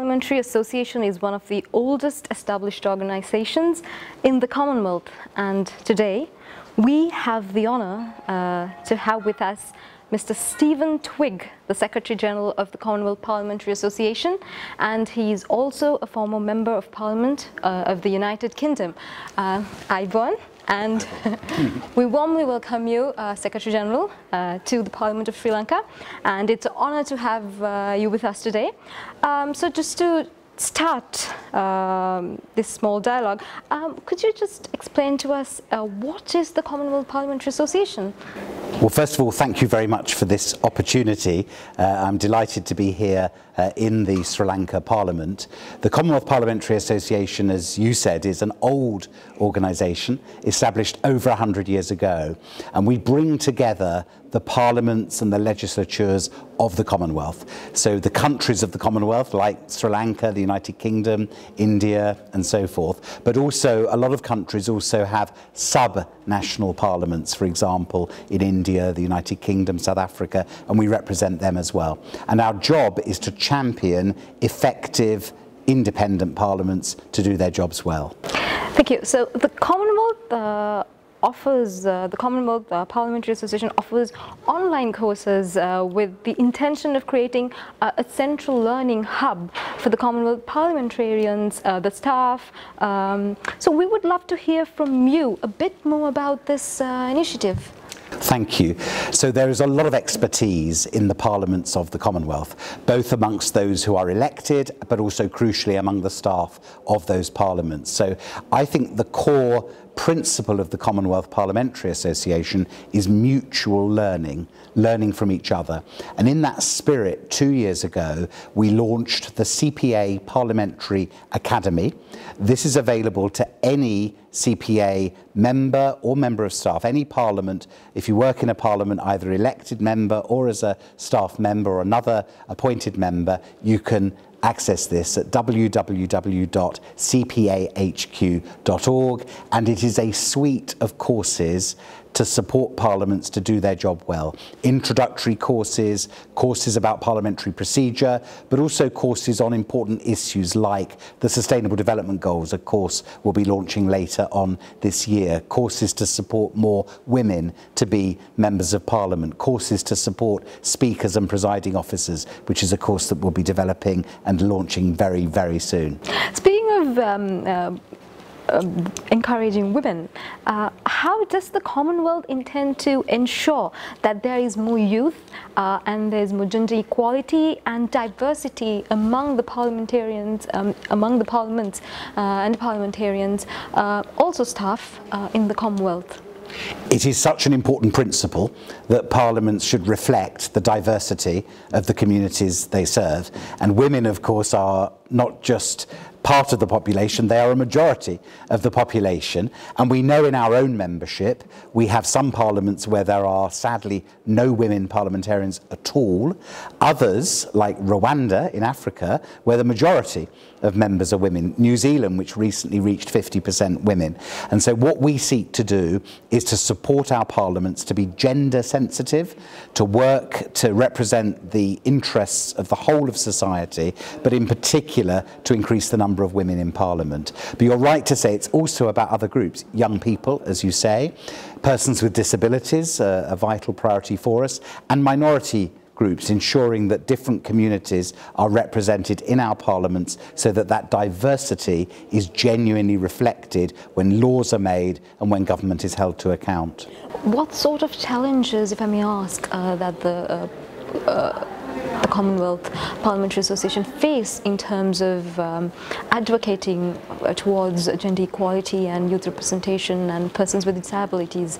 Parliamentary Association is one of the oldest established organizations in the Commonwealth and today we have the honor uh, to have with us Mr. Stephen Twigg, the Secretary General of the Commonwealth Parliamentary Association, and he is also a former Member of Parliament uh, of the United Kingdom. Uh, Ivon, and we warmly welcome you, uh, Secretary General, uh, to the Parliament of Sri Lanka, and it's an honor to have uh, you with us today. Um, so just to start um, this small dialogue, um, could you just explain to us uh, what is the Commonwealth Parliamentary Association? Well, first of all, thank you very much for this opportunity. Uh, I'm delighted to be here uh, in the Sri Lanka Parliament. The Commonwealth Parliamentary Association, as you said, is an old organisation established over 100 years ago, and we bring together the parliaments and the legislatures of the Commonwealth. So the countries of the Commonwealth, like Sri Lanka, the United Kingdom, India, and so forth, but also a lot of countries also have sub-national parliaments, for example, in India, the United Kingdom, South Africa, and we represent them as well. And our job is to champion effective independent parliaments to do their jobs well. Thank you. So the Commonwealth uh, offers, uh, the Commonwealth uh, Parliamentary Association offers online courses uh, with the intention of creating a central learning hub for the Commonwealth parliamentarians, uh, the staff. Um, so we would love to hear from you a bit more about this uh, initiative. Thank you. So there is a lot of expertise in the parliaments of the Commonwealth, both amongst those who are elected, but also crucially among the staff of those parliaments. So I think the core principle of the Commonwealth Parliamentary Association is mutual learning, learning from each other. And in that spirit, two years ago, we launched the CPA Parliamentary Academy. This is available to any CPA member or member of staff, any parliament, if you work in a parliament, either elected member or as a staff member or another appointed member, you can access this at www.cpahq.org and it is a suite of courses to support parliaments to do their job well. Introductory courses, courses about parliamentary procedure, but also courses on important issues like the Sustainable Development Goals, a course we'll be launching later on this year, courses to support more women to be members of parliament, courses to support speakers and presiding officers, which is a course that we'll be developing and launching very, very soon. Speaking of um, uh, encouraging women. Uh, how does the Commonwealth intend to ensure that there is more youth uh, and there's more gender equality and diversity among the parliamentarians, um, among the parliaments uh, and parliamentarians, uh, also staff uh, in the Commonwealth? It is such an important principle that parliaments should reflect the diversity of the communities they serve. And women, of course, are not just part of the population, they are a majority of the population. And we know in our own membership, we have some parliaments where there are sadly no women parliamentarians at all. Others, like Rwanda in Africa, where the majority of members are women. New Zealand, which recently reached 50% women. And so what we seek to do is to support our parliaments to be gender sensitive, to work to represent the interests of the whole of society, but in particular to increase the number of women in parliament. But you're right to say it's also about other groups, young people, as you say, persons with disabilities, uh, a vital priority for us, and minority groups, ensuring that different communities are represented in our parliaments so that that diversity is genuinely reflected when laws are made and when government is held to account. What sort of challenges, if I may ask, uh, that the uh, uh, the Commonwealth Parliamentary Association face in terms of um, advocating uh, towards gender equality and youth representation and persons with disabilities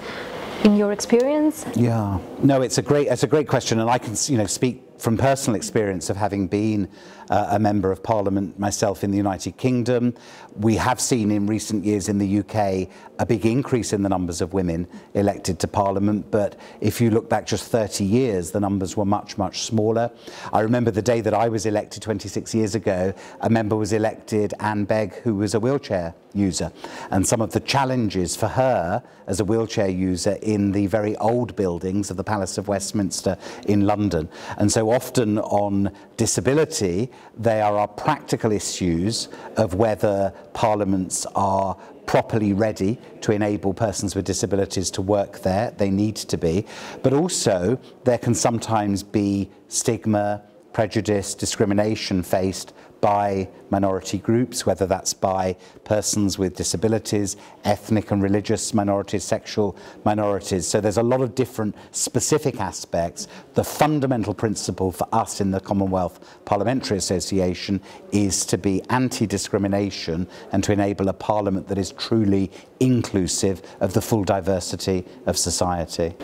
in your experience? Yeah, no, it's a great, it's a great question, and I can, you know, speak from personal experience of having been uh, a member of parliament myself in the United Kingdom. We have seen in recent years in the UK a big increase in the numbers of women elected to parliament, but if you look back just 30 years, the numbers were much, much smaller. I remember the day that I was elected 26 years ago, a member was elected, Anne Begg, who was a wheelchair user, and some of the challenges for her as a wheelchair user in the very old buildings of the Palace of Westminster in London. And so So often on disability, they are our practical issues of whether parliaments are properly ready to enable persons with disabilities to work there. They need to be. But also, there can sometimes be stigma, prejudice, discrimination faced by minority groups, whether that's by persons with disabilities, ethnic and religious minorities, sexual minorities. So there's a lot of different specific aspects. The fundamental principle for us in the Commonwealth Parliamentary Association is to be anti-discrimination and to enable a parliament that is truly inclusive of the full diversity of society.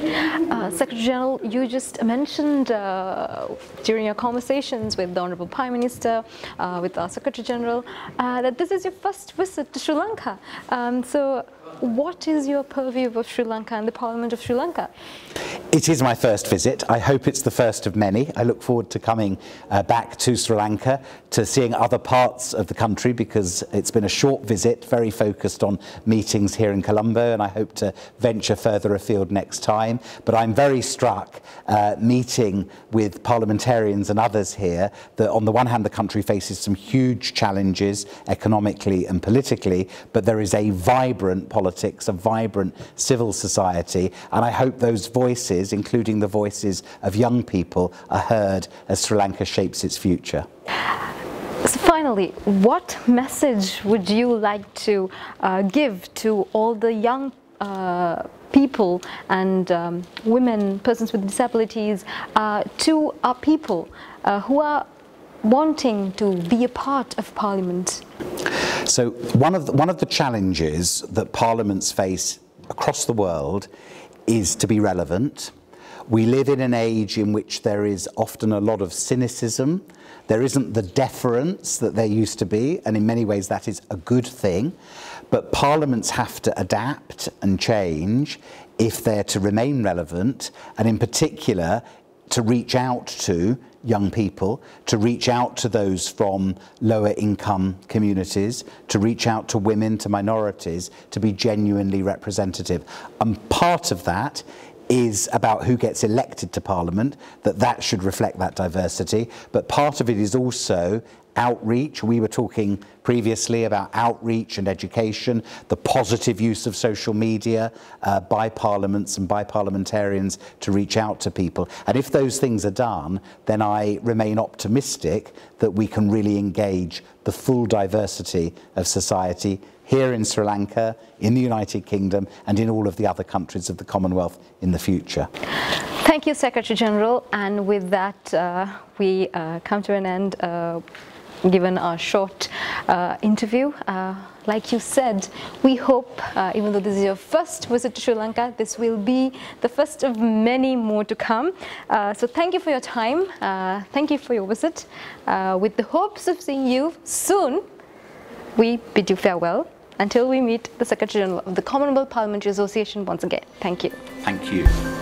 Uh, Secretary General, you just mentioned uh, during your conversations with the Honorable Prime Minister, uh, with our Secretary General, uh, that this is your first visit to Sri Lanka. Um, so what is your purview of Sri Lanka and the Parliament of Sri Lanka? It is my first visit. I hope it's the first of many. I look forward to coming uh, back to Sri Lanka, to seeing other parts of the country because it's been a short visit, very focused on meetings here in Colombo, and I hope to venture further afield next time. But I'm very struck uh, meeting with parliamentarians and others here that on the one hand the country faces some huge challenges economically and politically, but there is a vibrant politics, a vibrant civil society, and I hope those voices, including the voices of young people, are heard as Sri Lanka shapes its future. So finally, what message would you like to uh, give to all the young uh, people and um, women, persons with disabilities, uh, to our people uh, who are wanting to be a part of Parliament? So one of the, one of the challenges that parliaments face across the world is to be relevant. We live in an age in which there is often a lot of cynicism. There isn't the deference that there used to be, and in many ways that is a good thing. But parliaments have to adapt and change if they're to remain relevant, and in particular, to reach out to young people, to reach out to those from lower income communities, to reach out to women, to minorities, to be genuinely representative. And part of that is about who gets elected to parliament, that that should reflect that diversity. But part of it is also outreach. We were talking previously about outreach and education, the positive use of social media uh, by parliaments and by parliamentarians to reach out to people. And if those things are done, then I remain optimistic that we can really engage the full diversity of society here in Sri Lanka, in the United Kingdom, and in all of the other countries of the Commonwealth in the future. Thank you, Secretary General. And with that, uh, we uh, come to an end. Given our short uh, interview. Uh, like you said, we hope, uh, even though this is your first visit to Sri Lanka, this will be the first of many more to come. Uh, so thank you for your time. Uh, thank you for your visit. Uh, with the hopes of seeing you soon, we bid you farewell until we meet the Secretary General of the Commonwealth Parliamentary Association once again. Thank you. Thank you.